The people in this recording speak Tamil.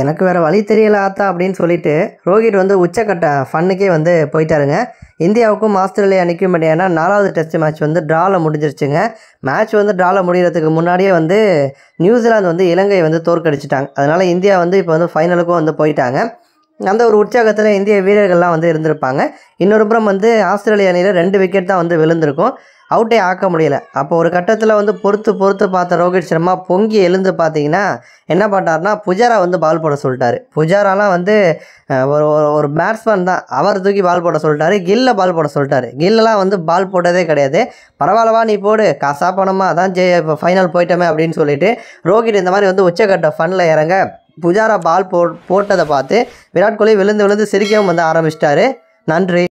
எனக்கு வேறு வழி தெரியல ஆத்தா அப்படின்னு சொல்லிட்டு ரோஹித் வந்து உச்சக்கட்ட ஃபன்னுக்கே வந்து போயிட்டாருங்க. இந்தியாவுக்கும் ஆஸ்திரேலியா அணிக்கும் இடையான நாலாவது டெஸ்ட் மேட்ச் வந்து ட்ராவில் முடிஞ்சிருச்சுங்க. மேட்ச் வந்து ட்ராவில் முடிகிறதுக்கு முன்னாடியே வந்து நியூசிலாந்து வந்து இலங்கையை வந்து தோற்கடிச்சிட்டாங்க. அதனால் இந்தியா வந்து இப்போ வந்து ஃபைனலுக்கும் வந்து போயிட்டாங்க. அந்த ஒரு உற்சாகத்தில் இந்திய வீரர்கள்லாம் வந்து இருந்திருப்பாங்க. இன்னொரு புறம் வந்து ஆஸ்திரேலிய அணியில் ரெண்டு விக்கெட் தான் வந்து விழுந்திருக்கும். அவுட்டே ஆக்க முடியல. அப்போ ஒரு கட்டத்தில் வந்து பொறுத்து பொறுத்து பார்த்த ரோஹித் சர்மா பொங்கி எழுந்து பார்த்தீங்கன்னா என்ன பண்ணார்னா புஜாரா வந்து பால் போட சொல்லிட்டாரு. புஜாராலாம் வந்து ஒரு ஒரு- ஒரு பேட்ஸ்மேன் தான். அவர் தூக்கி பால் போட சொல்லிட்டாரு. கில்ல பால் போட சொல்லிட்டாரு. கில்லெலாம் வந்து பால் போட்டதே கிடையாது. பரவாயில்லவா நீ போடு. காசா பணமா அதான் ஜெய இப்போ ஃபைனல் போயிட்டோமே அப்படின்னு சொல்லிட்டு ரோஹித் இந்த மாதிரி வந்து உச்சக்கட்ட ஃபன்னில் இறங்க புஜாரா பால் போ போட்டதை பார்த்து விராட் கோலி விழுந்து விழுந்து சிரிக்கவும் வந்து ஆரம்பிச்சிட்டாரு. நன்றி.